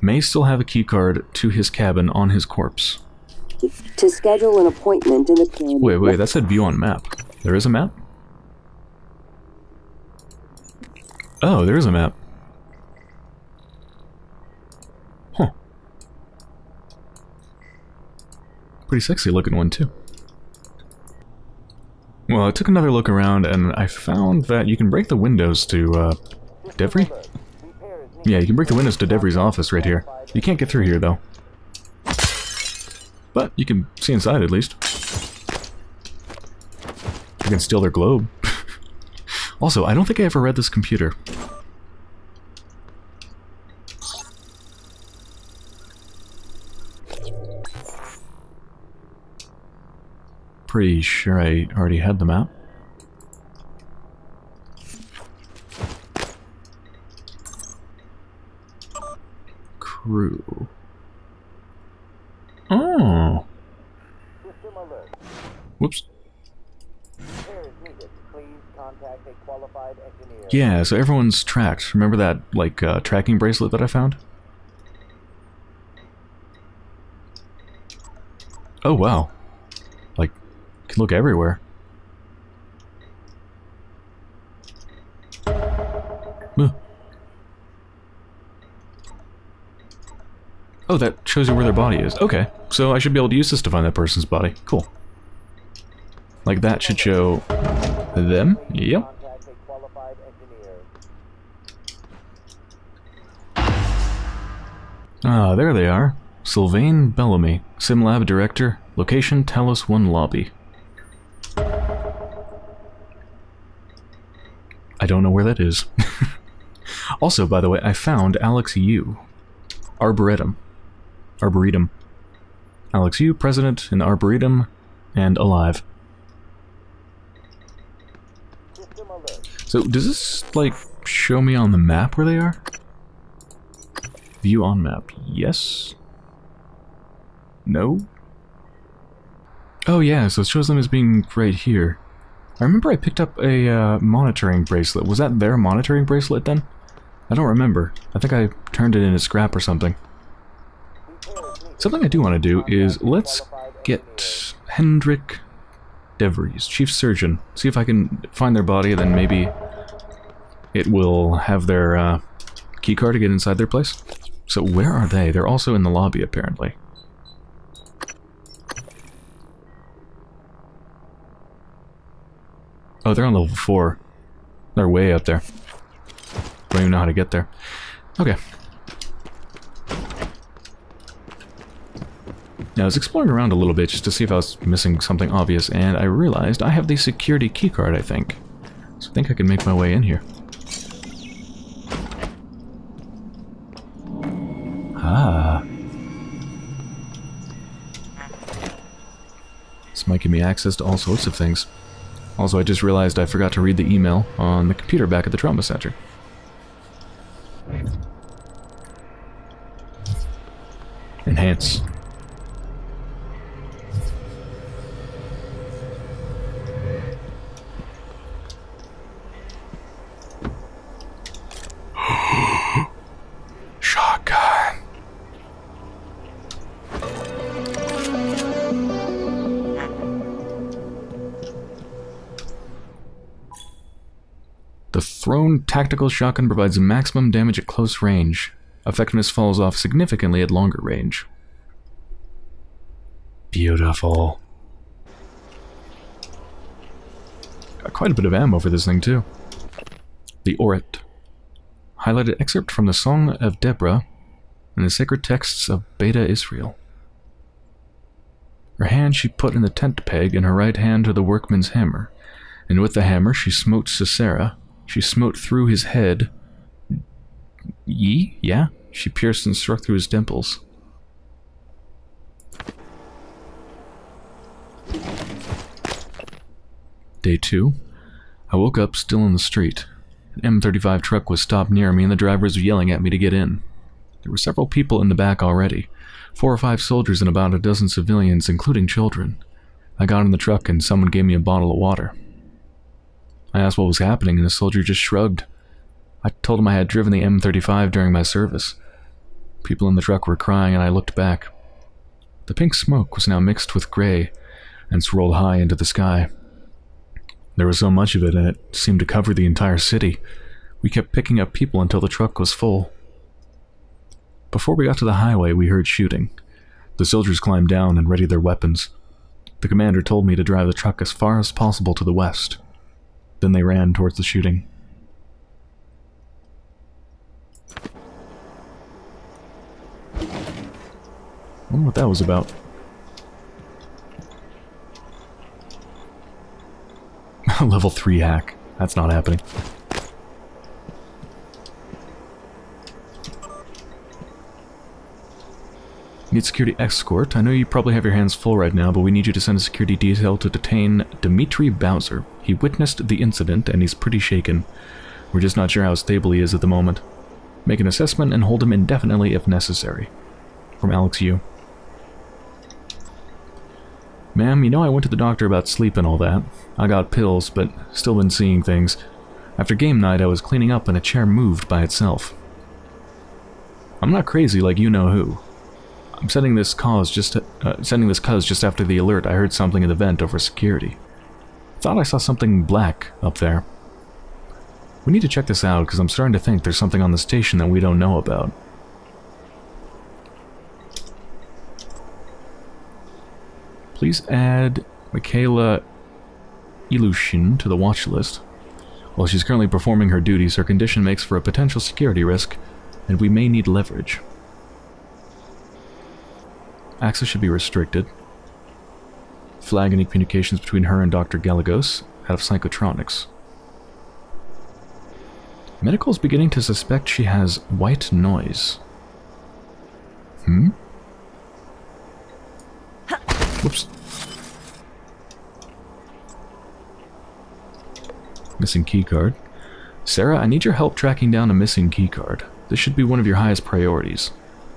May still have a keycard to his cabin on his corpse. To schedule an appointment in the Wait, wait, that said view on map. There is a map? Oh, there is a map. Pretty sexy looking one, too. Well, I took another look around and I found that you can break the windows to, uh, Devry? Yeah, you can break the windows to Devry's office right here. You can't get through here, though. But you can see inside at least. You can steal their globe. also, I don't think I ever read this computer. Pretty sure I already had the map. crew. Oh. Whoops. Yeah, so everyone's tracked. Remember that, like, uh, tracking bracelet that I found? Oh, wow. Can look everywhere. Oh, that shows you where their body is. Okay, so I should be able to use this to find that person's body. Cool. Like that should show them? Yep. Ah, there they are. Sylvain Bellamy, SimLab Director, location Talos 1 Lobby. I don't know where that is. also, by the way, I found Alex Yu. Arboretum. Arboretum. Alex Yu, President in Arboretum, and alive. So, does this, like, show me on the map where they are? View on map. Yes? No? Oh yeah, so it shows them as being right here. I remember I picked up a uh, monitoring bracelet. Was that their monitoring bracelet then? I don't remember. I think I turned it into scrap or something. Something I do want to do is let's get Hendrik DeVries, Chief Surgeon. See if I can find their body, then maybe it will have their uh, keycard to get inside their place. So where are they? They're also in the lobby, apparently. Oh, they're on level 4. They're way up there. Don't even know how to get there. Okay. Now, I was exploring around a little bit just to see if I was missing something obvious, and I realized I have the security keycard, I think. So I think I can make my way in here. Ah. This might give me access to all sorts of things. Also, I just realized I forgot to read the email on the computer back at the trauma center. Tactical shotgun provides maximum damage at close range. Effectiveness falls off significantly at longer range. Beautiful. Got quite a bit of ammo for this thing, too. The Orit. Highlighted excerpt from the Song of Deborah and the sacred texts of Beta Israel. Her hand she put in the tent peg, and her right hand to the workman's hammer. And with the hammer she smote Sisera. She smote through his head. Ye? Yeah? She pierced and struck through his temples. Day 2. I woke up still in the street. An M35 truck was stopped near me and the drivers were yelling at me to get in. There were several people in the back already. Four or five soldiers and about a dozen civilians, including children. I got in the truck and someone gave me a bottle of water. I asked what was happening and the soldier just shrugged. I told him I had driven the M35 during my service. People in the truck were crying and I looked back. The pink smoke was now mixed with gray and swirled high into the sky. There was so much of it and it seemed to cover the entire city. We kept picking up people until the truck was full. Before we got to the highway, we heard shooting. The soldiers climbed down and readied their weapons. The commander told me to drive the truck as far as possible to the west. Then they ran towards the shooting. I wonder what that was about. Level 3 hack. That's not happening. Need security escort. I know you probably have your hands full right now, but we need you to send a security detail to detain Dmitry Bowser. He witnessed the incident and he's pretty shaken. We're just not sure how stable he is at the moment. Make an assessment and hold him indefinitely if necessary. From Alex Yu. Ma'am, you know I went to the doctor about sleep and all that. I got pills, but still been seeing things. After game night, I was cleaning up and a chair moved by itself. I'm not crazy like you know who. I'm sending this cause just uh, sending this cuz just after the alert. I heard something in the vent over security. Thought I saw something black up there. We need to check this out because I'm starting to think there's something on the station that we don't know about. Please add Mikhaila Ilyushin to the watch list. While she's currently performing her duties, her condition makes for a potential security risk, and we may need leverage. Access should be restricted. Flag any communications between her and Dr. Galagos out of psychotronics. Medical is beginning to suspect she has white noise. Hmm? Whoops. Missing keycard. Sarah, I need your help tracking down a missing keycard. This should be one of your highest priorities.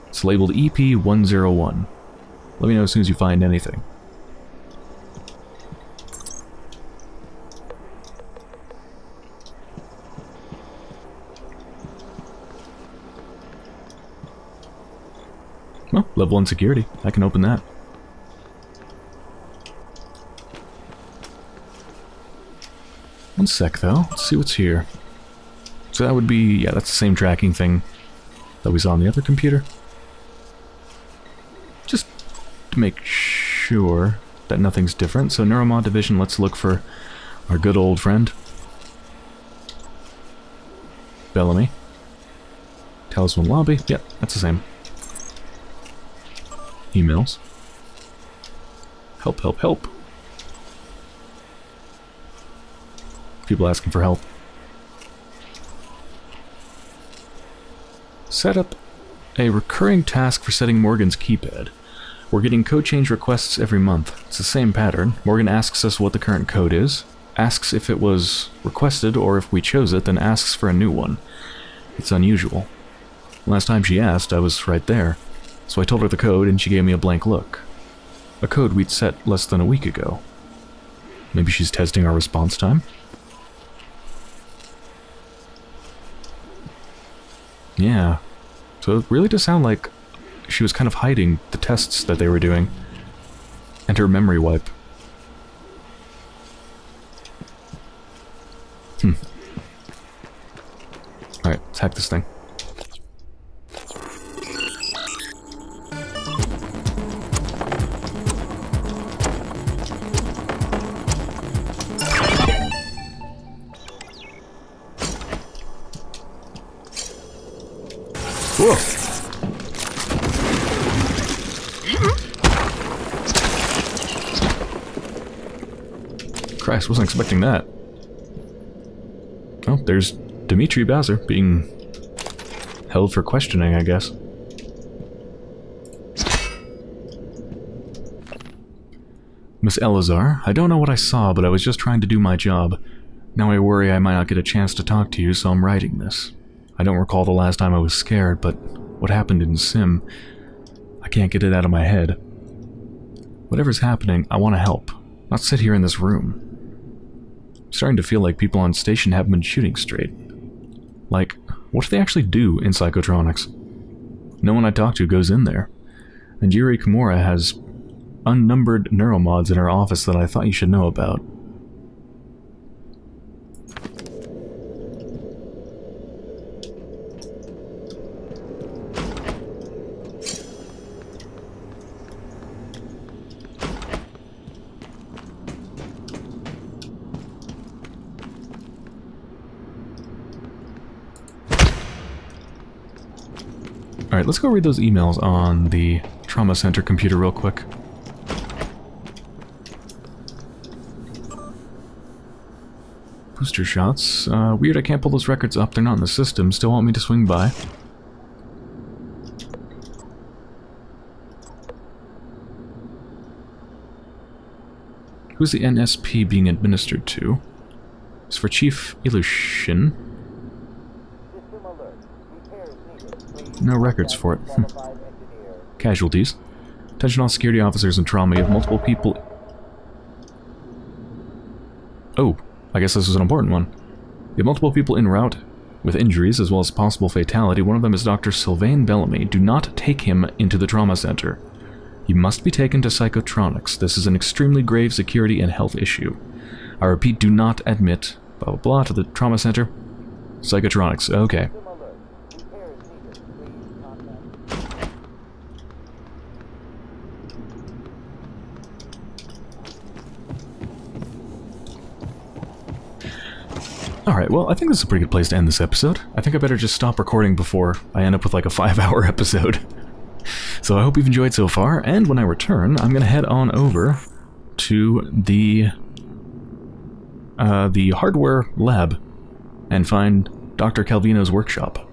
It's labeled EP101. Let me know as soon as you find anything. Well, level 1 security. I can open that. One sec, though. Let's see what's here. So that would be... Yeah, that's the same tracking thing that we saw on the other computer. Just to make sure that nothing's different. So Neuromod Division, let's look for our good old friend. Bellamy. Talos 1 Lobby. Yep, that's the same. Emails. Help, help, help. People asking for help. Set up a recurring task for setting Morgan's keypad. We're getting code change requests every month. It's the same pattern. Morgan asks us what the current code is, asks if it was requested or if we chose it, then asks for a new one. It's unusual. Last time she asked, I was right there. So I told her the code and she gave me a blank look. A code we'd set less than a week ago. Maybe she's testing our response time? Yeah. So it really does sound like she was kind of hiding the tests that they were doing. And her memory wipe. Hmm. Alright, let's hack this thing. Whoa! Christ, wasn't expecting that. Oh, there's Dimitri Bowser being held for questioning, I guess. Miss Elazar, I don't know what I saw, but I was just trying to do my job. Now I worry I might not get a chance to talk to you, so I'm writing this. I don't recall the last time I was scared, but what happened in Sim, I can't get it out of my head. Whatever's happening, I want to help, not sit here in this room. Starting to feel like people on station haven't been shooting straight. Like, what do they actually do in Psychotronics? No one I talk to goes in there. And Yuri Kimura has unnumbered neuromods in her office that I thought you should know about. Alright, let's go read those emails on the Trauma Center computer real quick. Booster shots. Uh, weird I can't pull those records up, they're not in the system. Still want me to swing by. Who's the NSP being administered to? It's for Chief Ilyushin. System alert. Repairs No records for it. Hmm. Casualties. Attention all security officers in trauma. You have multiple people... Oh, I guess this is an important one. You have multiple people en route with injuries as well as possible fatality. One of them is Dr. Sylvain Bellamy. Do not take him into the trauma center. He must be taken to psychotronics. This is an extremely grave security and health issue. I repeat, do not admit blah blah blah to the trauma center. Psychotronics, okay. Alright, well, I think this is a pretty good place to end this episode. I think I better just stop recording before I end up with like a five-hour episode. so I hope you've enjoyed so far, and when I return, I'm going to head on over to the uh, the hardware lab and find Dr. Calvino's workshop.